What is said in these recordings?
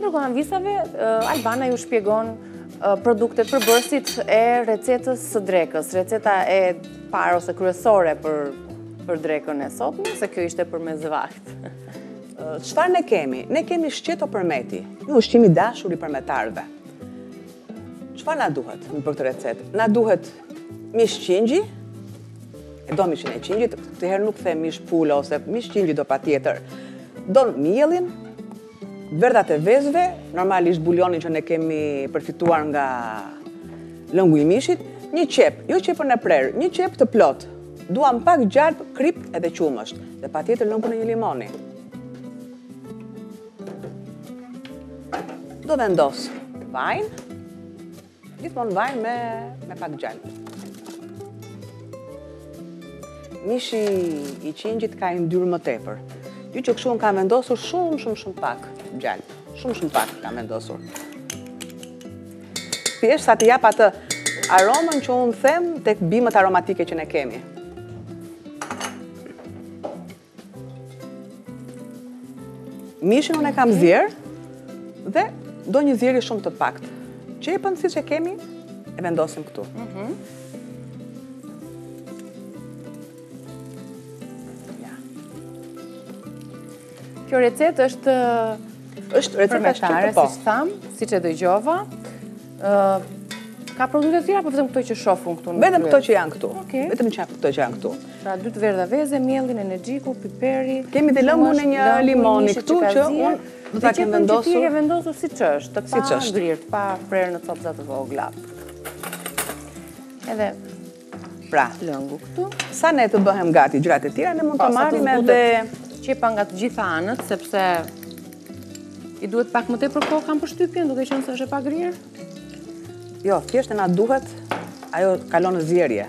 Ndërkohë anvisave, eh, Albana ju shpjegon produktet përbërësit e recetës së drekës. Receta e parë ose kryesore për drekën e sotme, se kjo ishte për mes vakt. Çfarë ne kemi? Ne kemi shqeto Përmeti, një ushqim i dashur i përmetarëve. Çfarë na duhet për këtë recetë? Na duhet mish qingji, e do mishin e qingjit, këtë herë nuk them mish pula ose mish qingji do patjetër. Do miellin, verdhat e vezëve, normalisht bujonin që ne kemi përfituar nga lëngu i mishit, një qepë, jo qepën e prerë, një qepë të plotë, duam pak gjalpë, kripë edhe qumësht, dhe patjetër lëngun e një limoni. Do vendos vajin. Gjithmonë vajin me me pak gjalpë. Mishi i qingjit ka yndyrë më tepër. Kështu që kështu unë kam vendosur shumë shumë shumë pak gjalpë. Shumë shumë pak kam vendosur. Thjesht sa t'i japë atë aromën që unë them tek bimët aromatike që ne kemi. Mishin unë e kam zier dhe do një zierje shumë të pakt. Qepën siç e kemi, e vendosim këtu. Mhm. Kjo recetë është... është recetë përmetare, po. Siç e thamë, siç e dëgjova, Ka produkte të tjera, apo vetëm këto që shof unë këtu? Vetëm këto që janë këtu. Okay. Vetëm këto që janë këtu. Pra dy të verdha veze, miellin, nenexhiku, piperi. Kemi dhe lëngun e një limoni këtu që unë do ta kem vendosur. Ti e vendose siç është, të pa, të pagrirë, të paprerë në copëza të vogla. Edhe Pra, lëngu këtu. Sa ne të bëhen gati gjërat e tjera, ne mund të, po, marrë edhe qepa nga të gjitha anët, sepse i duhet pak më tepër kohë kam përshtypjen, duke qenë se është e pagrirë. Jo, thjesht na duhet, ajo kalon në zierje.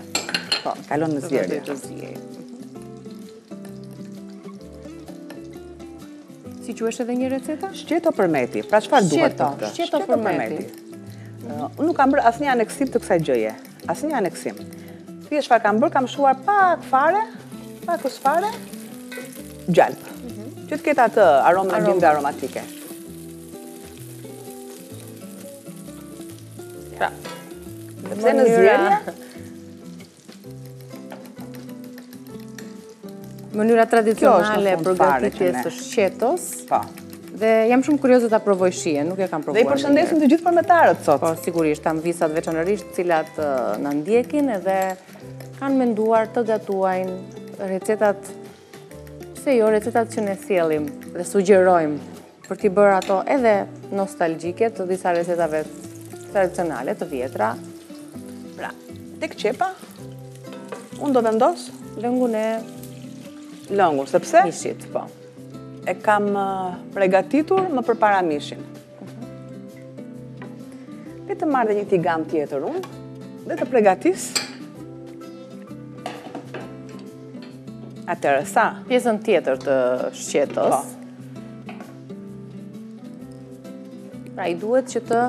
Po, kalon në zierje. Në zierje. Siç është edhe një receta? Shqeto Përmeti, pra çfarë duhet të të? Shqeto Përmeti. Unë nuk kam bërë asnjë aneksim të kësaj gjëje. Asnjë aneksim. Thjesht çfarë kam bërë, kam shuar pak fare, pak us fare, gjalpë. Mm -hmm. Që të ketë atë aromën e bimëve aromatike. Pra, edhe pse në zierje, Mënyra tradicionale e përgatitjes së shqetos. Po. Dhe jam shumë kurioze ta provoj shijen, nuk e kam provuar. Dhe i përshëndesim të gjithë përmetarët sot. Po, sigurisht, amvisat veçanërisht të cilat na ndjekin edhe kanë menduar të gatuajnë recetat se jo recetat që ne sjellim dhe sugjerojmë për t'i bërë ato edhe nostalgjike të disa recetave tradicionale të vjetra. Pra, tek qepa, unë do vendos lëngun e lëngun, sepse? Mishit, po. E kam pregatitur më përpara mishin. Dhe mhm. të marr dhe një tigan tjetër unë, dhe të pregatis Atëherë, sa? Pjesën tjetër të shqetos. Po. Pra i duhet që të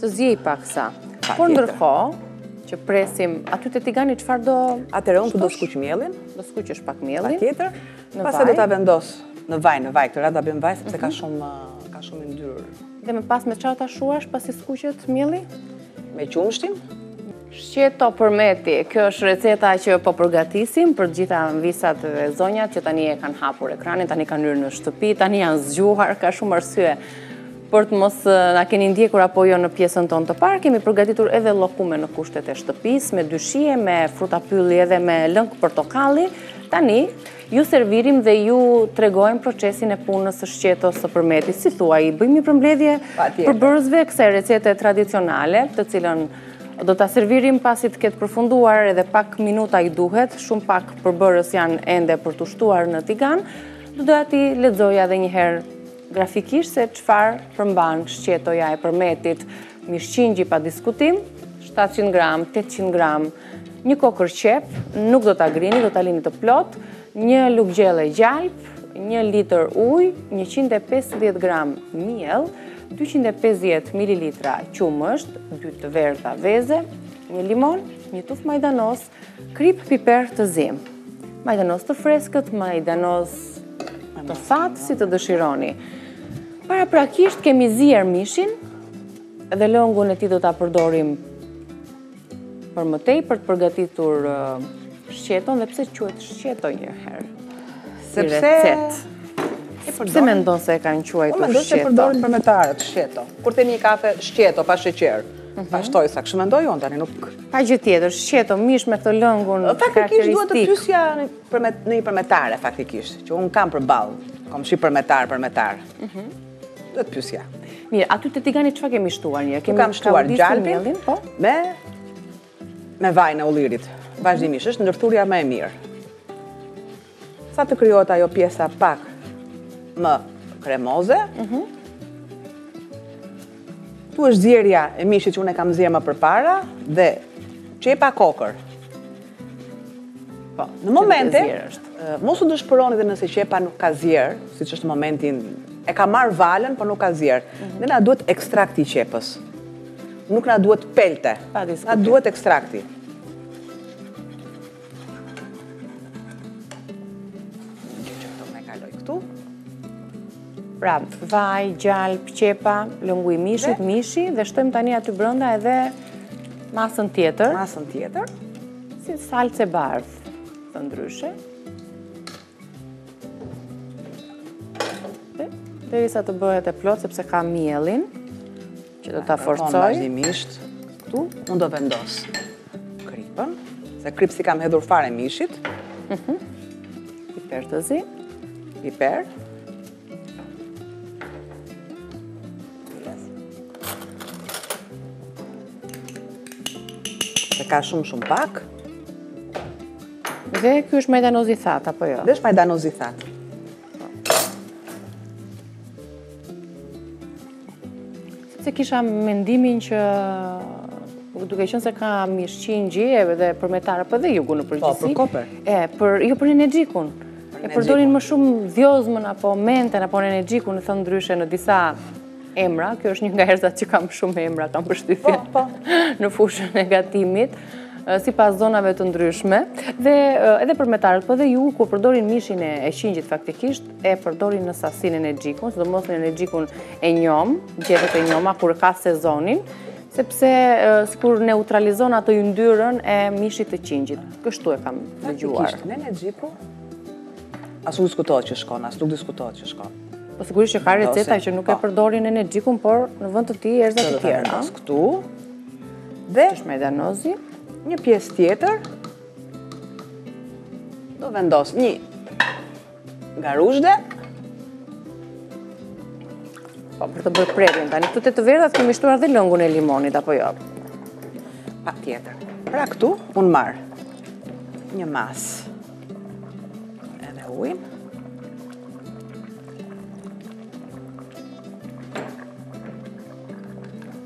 të ziejë paksa. Por ndërkohë që presim, aty te tigani çfarë do... Atëherë, unë do skuq miellin. Do skuqësh pak miellin. Patjetër. Pasi do ta vendos në vaj, në vaj, këtë radhë bën vaj, sepse ka mhm. shumë, ka shumë yndyrë. Dhe me pas me çfarë do ta shuash, pasi skuqet mielli? Me qumshtin? Shqeto përmeti, kjo është receta që po përgatisim për të gjitha amvisat dhe zonjat që tani e kanë hapur ekranin, tani kanë hyrë në shtëpi, tani janë zgjuar, ka shumë arsye për të mos na keni ndjekur apo jo në pjesën tonë të parë, kemi përgatitur edhe llokume në kushtet e shtëpisë, me dy shije, me fruta pylli edhe me lëng portokalli, tani ju servirim dhe ju tregojmë procesin e punës së shqetos së Përmetit, si thua, i bëjmë një përmbledhje përbërësve kësaj recete tradicionale të cilën Do ta servirim pasi të ketë përfunduar edhe pak minuta i duhet, shumë pak përbërës janë ende për t'u shtuar në tigan. Do doja t'i lexoja edhe një herë grafikisht se çfarë përmban shqetoja e Përmetit. Mish qingji pa diskutim, 700 gram, 800 gram, një kokërr qepë, nuk do ta grini, do ta lini të plotë. Një lugë gjelle gjalp, një litër ujë, njëqind e pesëdhjetë gram miell, dyqind e pesëdhjetë mililitra qumësht, dy të verdha veze, një limon, një tufë majdanos, kripë, piper të zi. Majdanos të freskët, majdanos të thatë si të dëshironi. Paraprakisht kemi zier mishin dhe lëngun e tij do ta përdorim Për më tej për të përgatitur shqeton dhe pse quhet shqeto një herë. Sepse Pse mendon se e kanë quajtur shqeto. Unë mendoj se përdorin përmetarët, shqeto. Kur themi një kafe, shqeto, pa sheqer. Mhm. Pa shtoj, se kështu mendoj, unë tani nuk... Pa gjë tjetër, shqeto, mish me këtë lëngun karakteristik. Faktikisht duhet të pyesja një përmetare, faktikisht, që unë kam përballë. Komshi përmetar, përmetar. Mhm. Do të pyesja. Mirë, aty te tigani çfarë kemi shtuar një? Kemi kam shtuar gjalpin, po? Me me vajin e ullirit. Vazhdimisht është ndërthurja më e mirë. Sa të krijohet ajo pjesa pak më kremoze. Mhm. Këtu është zierja e mishit që unë e kam zier më përpara dhe qepa kokërr. Po, në momente, mos u dëshpëroni edhe nëse qepa nuk ka zier, siç është në momentin, e ka marrë valën, por nuk ka zier. Mhm. Ne na duhet ekstrakti i qepës. Nuk na duhet pelte. Na duhet ekstrakti. Pra, vaj, gjalpë, qepa, lëngu i mishit, mishi, dhe shtojmë tani aty brenda edhe masën tjetër. Masën tjetër. Si salcë e bardhë, thënë ndryshe. Derisa të bëhet e plotë, sepse ka miellin. Që do ta forcojë. Vazhdimisht këtu unë do vendos kripën, se kripë s'i kam hedhur fare mishit. Mhm. Piper të zi. Piper. Se ka shumë shumë pak. Dhe kjo është majdanoz i thatë, apo jo? Dhe është majdanoz i thatë. Sepse kisha mendimin që duke qenë se ka mish qingji edhe përmetarët, po dhe jugu në përgjithësi. Po, për kopër. E, për, jo për nenexhikun. E përdorin më shumë dhjozmën apo menten apo nenexhikun, thënë ndryshe në disa emra. Kjo është një nga erëzat që ka më shumë emra, kam përshtypjen po, në fushën e gatimit sipas zonave të ndryshme, dhe edhe përmetarët, po dhe jugu, ku përdorin mishin e qingjit faktikisht, e përdorin në sasi nenexhikun, sidomos nenexhikun e njomë, gjethet e njoma, kur e ka sezonin, sepse sikur neutralizon atë yndyrën e mishit të qingjit. Kështu e kam dëgjuar. Faktikisht, nenexhiku, as nuk diskutohet që shkon, as nuk diskutohet që shkon. Po sigurisht që ka receta që nuk e përdorin nenexhikun, por në vend të tij erëza të tjera. Në vend këtu, dhe është majdanozi, një pjesë tjetër, do vendos një Garuzhde. Po, për të bërë prerjen. Tani këtu te të verdhat kemi shtuar dhe lëngun e limonit, apo jo? Patjetër. Pra këtu, unë marr një masë. Edhe ujnë.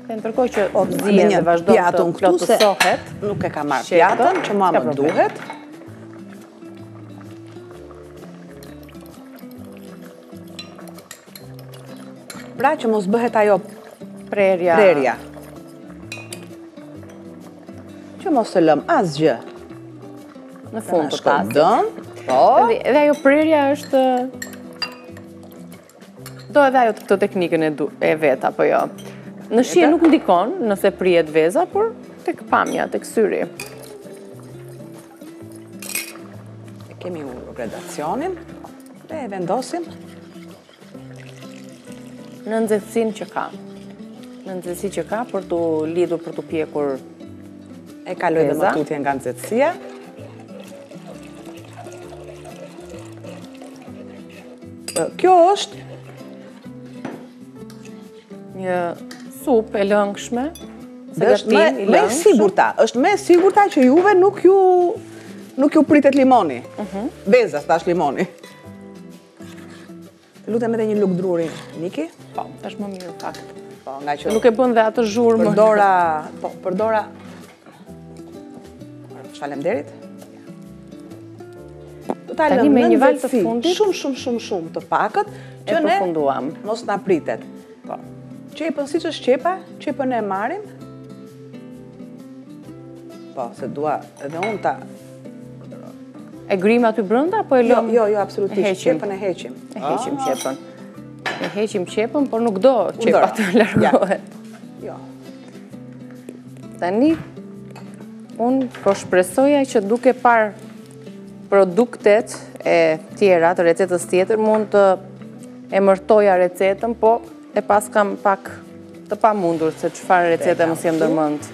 Dhe ndërkohë që po zien dhe vazhdon të plotësohet. Nuk e ka marrë pjatën, që mua më duhet. Pra që mos bëhet ajo prerja. Prerja. Që mos të lëm asgjë. Në fund të tasit. Po. Dhe ajo prerja është Do edhe ajo të këtë teknikën e vet, apo jo? Në shije nuk ndikon nëse pritet veza, por tek pamja, tek syri. E kemi ulur gradacionin dhe e vendosim në nxehtësinë që ka. Në nxehtësinë që ka për t'u lidhur, për t'u pjekur e kaloj dhe më tutje nga nxehtësia. Kjo është një supë e lëngshme. Dhe është me, me sigurta, është me sigurta që juve nuk ju nuk ju pritet limoni. Uh mhm. -huh. Veza, thashë limoni. Lutem edhe një lugë druri, Niki. Po, është më mirë pak. Po, nga që nuk e bën dhe atë zhurmë. Përdora, po, përdora Faleminderit. Tani me një valë të fundit. Shumë, shumë, shumë, shumë të pakët. Që ne mos na pritet. Po. Qepën siç është qepa, qepën e marrim. Po, se dua edhe unë ta... E grim aty brënda, apo jo, lëmë? Jo, jo, jo, absolutisht. Qepën e heqim. E heqim ah. qepën. E heqim qepën, por nuk do qepa të largohet. Jo. Tani, unë po shpresoja që duke parë produktet e tjera, të recetës tjetër, mund të emërtoja recetën, po e paskam pak të pamundur se çfarë recete më sjell ndërmend.